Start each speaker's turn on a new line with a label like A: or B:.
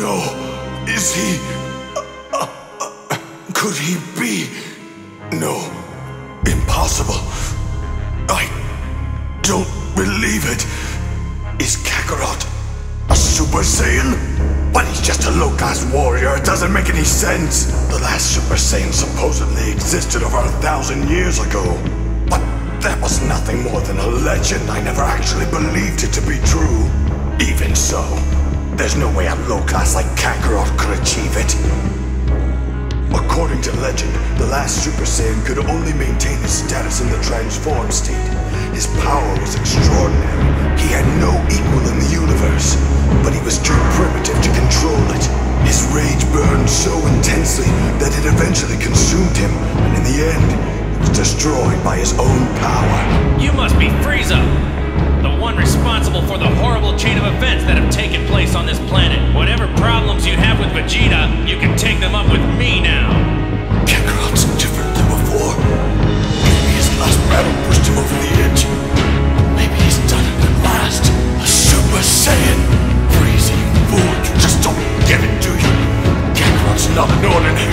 A: No. Is he. Could he be. No. Impossible. I don't believe it. Is Kakarot a Super Saiyan? But he's just a low-class warrior. It doesn't make any sense. The last Super Saiyan supposedly existed over a thousand years ago. But that was nothing more than a legend. I never actually believed it to be true. Even so, there's no way low class like Kakarot could achieve it. According to legend, the last Super Saiyan could only maintain his status in the transformed state. His power was extraordinary. He had no equal in the universe, but he was too primitive to control it. His rage burned so intensely that it eventually consumed him, and in the end, he was destroyed by his own power.
B: You must be Frieza! The one responsible for the horrible chain of events that have taken place. Whatever problems you have with Vegeta, you can take them up with me now.
A: Kakarot's different than before. Maybe his last battle pushed him over the edge. Maybe he's done it at last. A Super Saiyan! Crazy fool, you just don't get it, do you? Kakarot's not an ordinary